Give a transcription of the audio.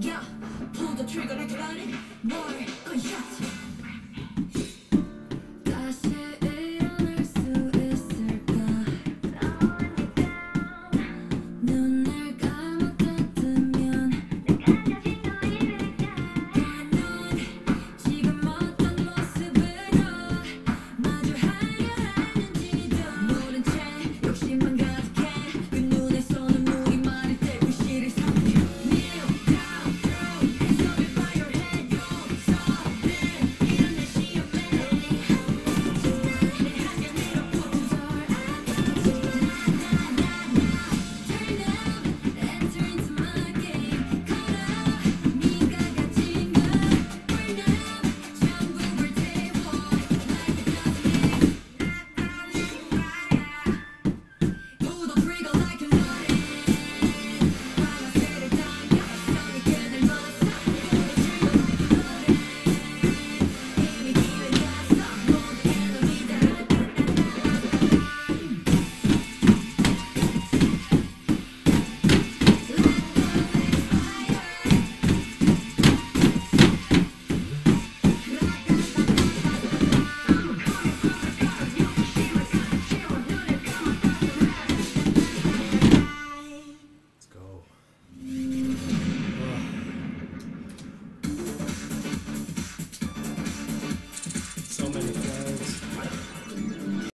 Yeah, pull the trigger like a bunny. so.